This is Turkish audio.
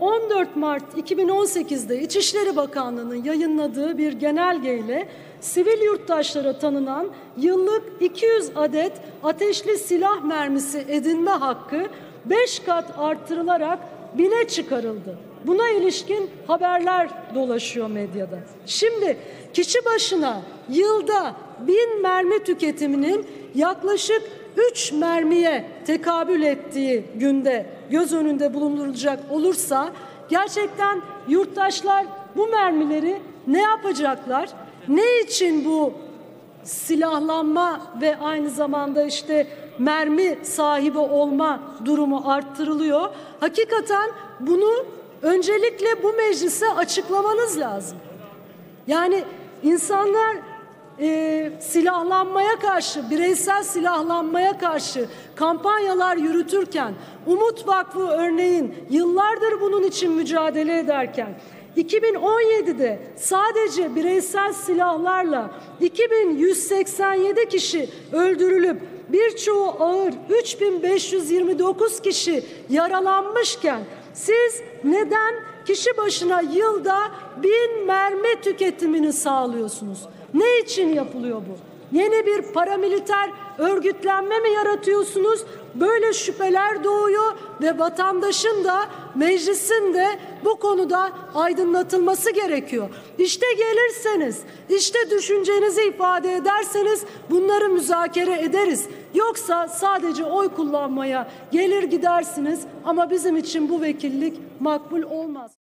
14 Mart 2018'de İçişleri Bakanlığı'nın yayınladığı bir genelgeyle sivil yurttaşlara tanınan yıllık 200 adet ateşli silah mermisi edinme hakkı 5 kat artırılarak bine çıkarıldı. Buna ilişkin haberler dolaşıyor medyada. Şimdi kişi başına yılda bin mermi tüketiminin yaklaşık 3 mermiye tekabül ettiği günde göz önünde bulundurulacak olursa gerçekten yurttaşlar bu mermileri ne yapacaklar? Ne için bu silahlanma ve aynı zamanda işte mermi sahibi olma durumu arttırılıyor. Hakikaten bunu öncelikle bu meclise açıklamanız lazım. Yani insanlar e, silahlanmaya karşı, bireysel silahlanmaya karşı kampanyalar yürütürken, Umut Vakfı örneğin yıllardır bunun için mücadele ederken, 2017'de sadece bireysel silahlarla 2187 kişi öldürülüp birçoğu ağır 3529 kişi yaralanmışken siz neden kişi başına yılda bin mermi tüketimini sağlıyorsunuz? Ne için yapılıyor bu? Yeni bir paramiliter örgütlenme mi yaratıyorsunuz? Böyle şüpheler doğuyor ve vatandaşın da meclisin de bu konuda aydınlatılması gerekiyor. İşte gelirseniz, işte düşüncenizi ifade ederseniz bunları müzakere ederiz. Yoksa sadece oy kullanmaya gelir gidersiniz ama bizim için bu vekillik makbul olmaz.